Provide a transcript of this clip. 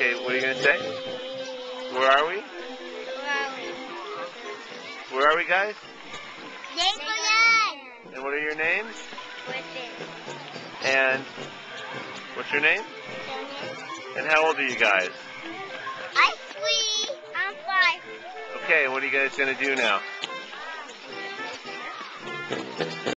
Okay, what are you going to say? Where are we? Where are we, guys? And what are your names? And what's your name? And how old are you guys? I'm three. I'm five. Okay, what are you guys going to do now?